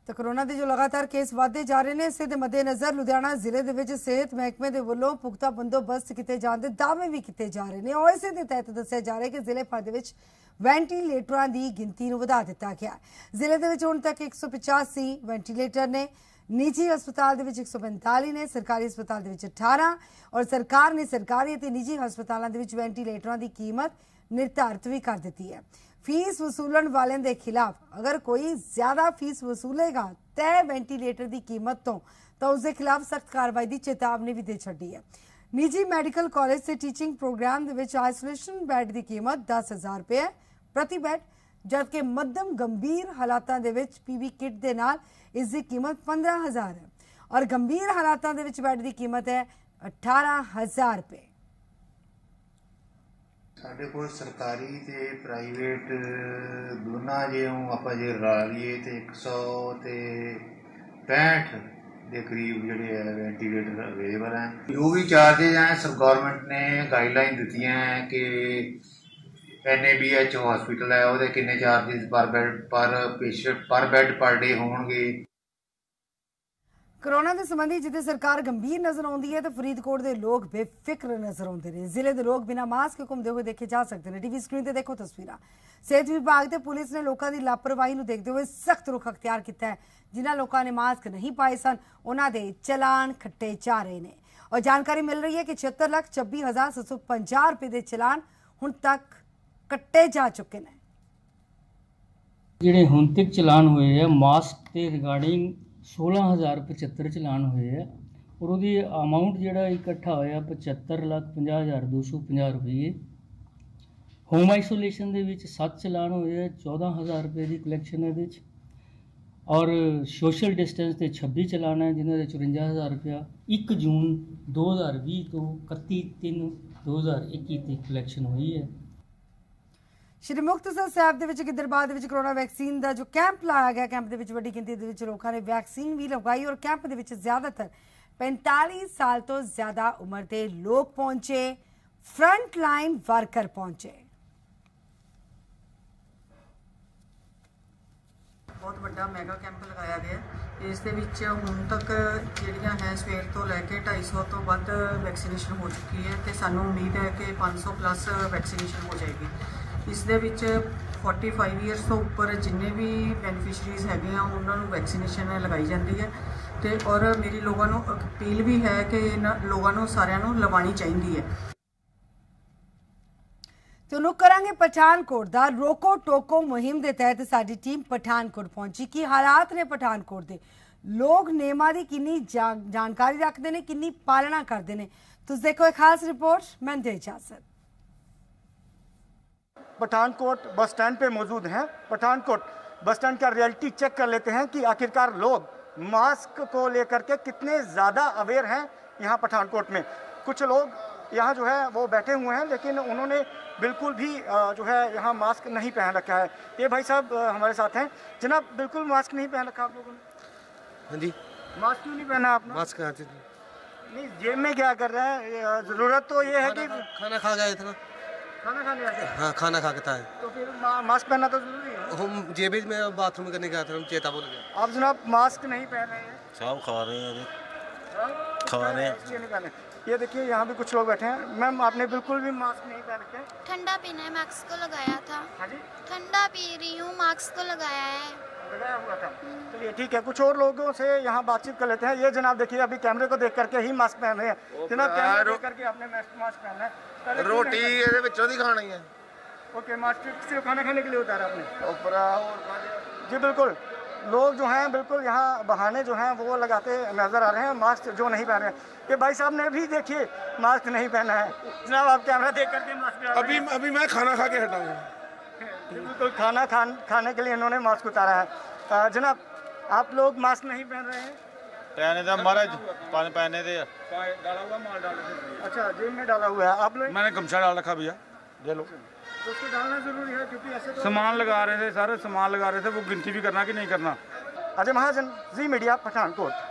Speaker 1: ਤਾਂ ਕਰੋਨਾ ਦੇ ਜੋ ਲਗਾਤਾਰ ਕੇਸ ਵਧਦੇ ਜਾ ਰਹੇ ਨੇ, ਇਸੇ ਦੇ ਮੱਦੇਨਜ਼ਰ ਲੁਧਿਆਣਾ ਜ਼ਿਲ੍ਹੇ ਦੇ ਵਿੱਚ ਸਿਹਤ ਮਹਿਕਮੇ ਦੇ ਵੱਲੋਂ ਪੁਖਤਾ ਬੰਦੋਬਸਤ ਕੀਤੇ ਜਾਣ ਦੇ ਦਾਅਵੇ ਵੀ ਕੀਤੇ ਜਾ ਰਹੇ ਨੇ। ਔਰ ਇਸੇ ਦੇ ਤਹਿਤ ਦੱਸਿਆ ਜਾ ਰਿਹਾ ਕਿ ਜ਼ਿਲ੍ਹੇ ਭਰ ਦੇ ਵਿੱਚ ਵੈਂਟੀਲੇਟਰਾਂ ਦੀ ਗਿਣਤੀ ਨੂੰ ਵਧਾ ਦਿੱਤਾ ਗਿਆ ਜ਼ਿਲ੍ਹੇ ਦੇ ਵਿੱਚ ਹੁਣ ਤੱਕ 185 ਵੈਂਟੀਲੇਟਰ ਨੇ ਨਿੱਜੀ ਹਸਪਤਾਲ ਦੇ ਵਿੱਚ 145 ਨੇ, ਸਰਕਾਰੀ ਹਸਪਤਾਲ ਦੇ ਵਿੱਚ 18 ਔਰ ਸਰਕਾਰ ਨੇ ਸਰਕਾਰੀ ਅਤੇ ਨਿੱਜੀ ਹਸਪਤਾਲਾਂ ਦੇ ਵਿੱਚ ਵੈਂਟੀਲੇਟਰਾਂ ਦੀ ਕੀਮਤ ਨਿਰਧਾਰਿਤ ਵੀ ਕਰ ਦਿੱਤੀ ਹੈ। ਫੀਸ ਵਸੂਲਣ ਵਾਲਿਆਂ ਦੇ ਖਿਲਾਫ ਅਗਰ ਕੋਈ ਜ਼ਿਆਦਾ ਫੀਸ ਵਸੂਲੇਗਾ ਤੈ ਵੈਂਟੀਲੇਟਰ ਦੀ ਕੀਮਤ ਤੋਂ, ਤਾਂ ਉਸ ਦੇ ਖਿਲਾਫ ਸਖਤ ਕਾਰਵਾਈ ਦੀ ਚੇਤਾਵਨੀ ਵੀ ਦੇ ਛੱਡੀ ਹੈ। ਨਿੱਜੀ ਮੈਡੀਕਲ ਕਾਲਜ ਤੇ ਟੀਚਿੰਗ ਪ੍ਰੋਗਰਾਮ ਦੇ ਵਿੱਚ ਆਈਸੋਲੇਸ਼ਨ ਬੈੱਡ ਦੀ ਕੀਮਤ 10000 ਰੁਪਏ ਹੈ। ਪ੍ਰਤੀ ਬੈੱਡ, ਜਦਕਿ ਮੱਧਮ ਗੰਭੀਰ ਹਾਲਾਤਾਂ ਦੇ ਵਿੱਚ ਪੀਵੀ ਕਿਟ ਦੇ ਨਾਲ ਇਸ ਦੀ ਕੀਮਤ 15000 ਹੈ। ਔਰ ਗੰਭੀਰ ਹਾਲਾਤਾਂ ਦੇ ਵਿੱਚ ਬੈੱਡ ਦੀ ਕੀਮਤ ਹੈ 18000 ਰੁਪਏ।
Speaker 15: ਸਾਡੇ ਕੋਲ ਸਰਕਾਰੀ ਤੇ ਪ੍ਰਾਈਵੇਟ, ਦੋਨਾਂ ਜੇ ਨੂੰ ਆਪਾਂ ਜੇ ਰਲਾ ਲਈਏ ਤੇ 100 ਤੇ 65 ਦੇ ਕਰੀਬ ਜਿਹੜੇ ਹੈ ਵੈਂਟੀਲੇਟਰ ਅਵੇਲੇਬਲ ਹੈ। ਜੋ ਵੀ ਚਾਰजेस ਹੈ ਸਰ ਗਵਰਨਮੈਂਟ ਨੇ ਗਾਈਡਲਾਈਨ ਦਿੱਤੀਆਂ ਹੈ ਕਿ ਐਨਏਬੀਐਚ ਹਸਪੀਟਲ ਹੈ, ਉਹਦੇ ਕਿੰਨੇ ਚਾਰजेस ਪਰ ਬੈੱਡ ਪਰ ਪੇਸ਼ੈਂਟ ਪਰ ਬੈੱਡ ਪਰ ਡੇ ਹੋਣਗੇ?
Speaker 1: ਕਰੋਨਾ ਦੇ ਸੰਬੰਧੀ ਜਿੱਥੇ ਸਰਕਾਰ ਗੰਭੀਰ ਨਜ਼ਰ ਆਉਂਦੀ ਹੈ, ਤੇ ਫਰੀਦਕੋਟ ਦੇ ਲੋਕ ਬੇਫਿਕਰ ਨਜ਼ਰ ਆਉਂਦੇ ਨੇ। ਜ਼ਿਲ੍ਹੇ ਦੇ ਲੋਕ ਬਿਨਾਂ ਮਾਸਕ ਘੁੰਮਦੇ ਹੋਏ ਦੇਖੇ ਜਾ ਸਕਦੇ ਨੇ। ਟੀਵੀ ਸਕਰੀਨ ਤੇ ਦੇਖੋ ਤਸਵੀਰਾਂ। ਸਿਹਤ ਵਿਭਾਗ ਤੇ ਪੁਲਿਸ ਨੇ ਲੋਕਾਂ ਦੀ ਲਾਪਰਵਾਹੀ ਨੂੰ ਦੇਖਦੇ ਹੋਏ ਸਖਤ ਰੁਖ ਅਖਤਿਆਰ ਕੀਤਾ ਹੈ। ਜਿਨ੍ਹਾਂ ਲੋਕਾਂ ਨੇ ਮਾਸਕ ਨਹੀਂ ਪਾਏ ਸਨ, ਉਹਨਾਂ ਦੇ ਚਲਾਨ ਖੱਟੇ ਜਾ ਰਹੇ ਨੇ। ਔਰ ਜਾਣਕਾਰੀ ਮਿਲ ਰਹੀ ਹੈ ਕਿ 76 ਲੱਖ 24750 ਰੁਪਏ ਦੇ ਚਲਾਨ ਹੁਣ ਤੱਕ ਕੱਟੇ ਜਾ ਚੁੱਕੇ ਨੇ।
Speaker 16: ਜਿਹੜੇ ਹੁਣ ਤੱਕ ਚਲਾਨ ਹੋਏ ਆ, ਮਾਸਕ ਤੇ ਰਿਗਾਰਡਿੰਗ 16075 ਚਲਾਨ ਹੋਏ ਆ ਔਰ ਉਹਦੀ ਅਮਾਉਂਟ ਜਿਹੜਾ ਇਕੱਠਾ ਹੋਇਆ 75 ਲੱਖ 50250 ਰੁਪਏ ਹੋਮ ਆਈਸੋਲੇਸ਼ਨ ਦੇ ਵਿੱਚ 7 ਚਲਾਨ ਹੋਏ ਆ 14000 ਰੁਪਏ ਦੀ ਕਲੈਕਸ਼ਨ ਇਹਦੇ ਵਿੱਚ। ਔਰ ਸੋਸ਼ਲ ਡਿਸਟੈਂਸ ਤੇ 26 ਚਲਾਨ ਹੈ ਜਿਨ੍ਹਾਂ ਦੇ 54000 ਰੁਪਇਆ 1 ਜੂਨ 2020 ਤੋਂ 31 3 2021 ਤੱਕ ਕਲੈਕਸ਼ਨ ਹੋਈ ਹੈ।
Speaker 1: ਸ਼੍ਰੀ ਮੁਕਤਸਰ ਸਾਹਿਬ ਦੇ ਵਿੱਚ ਗਿੱਦੜਬਾਹ ਦੇ ਵਿੱਚ ਕਰੋਨਾ ਵੈਕਸੀਨ ਦਾ ਜੋ ਕੈਂਪ ਲਾਇਆ ਗਿਆ ਕੈਂਪ ਦੇ ਵਿੱਚ ਵੱਡੀ ਗਿਣਤੀ ਦੇ ਵਿੱਚ ਲੋਕਾਂ ਨੇ ਵੈਕਸੀਨ ਵੀ ਲਗਾਈ ਔਰ ਕੈਂਪ ਦੇ ਵਿੱਚ ਜ਼ਿਆਦਾਤਰ 45 ਸਾਲ ਤੋਂ ਜ਼ਿਆਦਾ ਉਮਰ ਦੇ ਲੋਕ ਪਹੁੰਚੇ ਫਰੰਟ ਲਾਈਨ ਵਰਕਰ ਪਹੁੰਚੇ
Speaker 17: ਬਹੁਤ ਵੱਡਾ ਮੈਗਾ ਕੈਂਪ ਲਗਾਇਆ ਗਿਆ ਹੈ। ਇਸ ਦੇ ਵਿੱਚ ਹੁਣ ਤੱਕ ਜਿਹੜੀਆਂ ਹੈ, ਸਵੇਰ ਤੋਂ ਲੈ ਕੇ 250 ਤੋਂ ਵੱਧ ਵੈਕਸੀਨੇਸ਼ਨ ਹੋ ਚੁੱਕੀ ਹੈ ਤੇ ਸਾਨੂੰ ਉਮੀਦ ਹੈ ਕਿ 500 ਪਲੱਸ ਵੈਕਸੀਨੇਸ਼ਨ ਹੋ ਜਾਏਗੀ ਇਸ ਦੇ ਵਿੱਚ 45 ਇਅਰਸ ਤੋਂ ਉੱਪਰ ਜਿੰਨੇ ਵੀ ਬੈਨੀਫਿਸ਼ਰੀਜ਼ ਹੈਗੇ ਆ, ਉਹਨਾਂ ਨੂੰ ਵੈਕਸੀਨੇਸ਼ਨ ਲਗਾਈ ਜਾਂਦੀ ਹੈ। ਤੇ ਔਰ ਮੇਰੀ ਲੋਕਾਂ ਨੂੰ ਅਪੀਲ ਵੀ ਹੈ ਕਿ ਇਹਨਾਂ ਲੋਕਾਂ ਨੂੰ, ਸਾਰਿਆਂ ਨੂੰ ਲਗਾਉਣੀ ਚਾਹੀਦੀ ਹੈ।
Speaker 1: ਤੁਹਾਨੂੰ ਕਰਾਂਗੇ ਪਠਾਨਕੋਟ ਦਾ ਰੋਕੋ ਟੋਕੋ ਮੁਹਿੰਮ ਦੇ ਤਹਿਤ ਸਾਡੀ ਟੀਮ ਪਠਾਨਕੋਟ ਪਹੁੰਚੀ। ਕੀ ਹਾਲਾਤ ਨੇ ਪਠਾਨਕੋਟ ਦੇ? ਲੋਕ ਨਿਯਮਾਂ ਦੀ ਕਿੰਨੀ ਜਾ- ਜਾਣਕਾਰੀ ਰੱਖਦੇ ਨੇ, ਕਿੰਨੀ ਪਾਲਣਾ ਕਰਦੇ ਨੇ? ਤੁਸੀਂ ਦੇਖੋ ਇੱਕ ਖਾਸ ਰਿਪੋਰਟ, ਮੈਂ ਦੇ ਇਜਾਜ਼ਤ
Speaker 18: पठानकोट बस स्टैंड पे मौजूद हैं। पठानकोट बस स्टैंड का रियलिटी चेक कर लेते हैं कि आखिरकार लोग मास्क को लेकर के कितने ज़्यादा अवेयर हैं यहाँ पठानकोट में। कुछ लोग यहाँ जो है वो बैठे हुए हैं लेकिन उन्होंने बिल्कुल भी जो है यहाँ मास्क नहीं पहन रखा है। ये भाई साहब हमारे साथ हैं। जनाब बिल्कुल मास्क नहीं पहन रखा आप लोगों ने?
Speaker 19: हाँ जी।
Speaker 18: मास्क क्यों नहीं पहना आपने?
Speaker 19: मास्क
Speaker 18: नहीं जेब में क्या कर रहे हैं? ज़रूरत तो ये है कि
Speaker 19: खाना खा गए थे ना।
Speaker 18: खाना खाने आते हैं?
Speaker 19: हाँ खाना खा के था।
Speaker 18: तो फिर मा, मास्क पहनना तो ज़रूरी है?
Speaker 19: हम जेबी में बाथरूम करने गया था हम चेता बोल गया
Speaker 18: आप जनाब मास्क नहीं पहन रहे हैं?
Speaker 19: साहब खा रहे हैं
Speaker 18: हाँ?
Speaker 19: खा रहे हैं।
Speaker 18: ये देखिए यहाँ भी कुछ लोग बैठे हैं। मैम आपने बिल्कुल भी मास्क नहीं पहन रखे?
Speaker 20: ठंडा पीना है मास्क को लगाया था।
Speaker 18: हाँ
Speaker 20: ठंडा पी रही हूँ मास्क को लगाया है।
Speaker 18: लगाया हुआ था। चलिए ठीक है कुछ और लोगों से यहाँ बातचीत कर लेते हैं। ये जनाब देखिए अभी कैमरे को देख करके ही मास्क पहन रहे हैं। जनाब कैमरे देख करके आपने मास्क मास्क पहना है। पहले क्यों
Speaker 19: ਰੋਟੀ
Speaker 18: नहीं
Speaker 19: ਇਹਦੇ ਵਿੱਚੋਂ ਦੀ ਖਾਣੀ ਹੈ
Speaker 18: पहना? ओके मास्क सिर्फ खाना खाने के लिए उतारा आपने जी बिल्कुल लोग जो हैं बिल्कुल यहाँ बहाने जो हैं वो लगाते नजर आ रहे हैं मास्क जो नहीं पहन रहे हैं ये भाई साहब ने भी देखिए मास्क नहीं पहना है जनाब आप कैमरा देख करके मास्क लगा
Speaker 19: अभी अभी मैं खाना खा के हटा हूँ
Speaker 18: बिल्कुल खाना खान खाने के लिए इन्होंने मास्क उतारा है अ, जनाब आप लोग मास्क नहीं पहन रहे हैं
Speaker 21: पहने थे महाराज पानी पहने थे
Speaker 18: डाला हुआ माल डाल अच्छा जेब में डाला हुआ है आप लोग
Speaker 21: मैंने गमछा डाल रखा भैया ये लो
Speaker 18: तो उसको डालना ज़रूरी है क्योंकि ऐसे तो
Speaker 21: सामान लगा रहे थे सारे सामान लगा रहे थे वो गिनती भी करना कि नहीं करना
Speaker 18: अजय महाजन जी मीडिया पठानकोट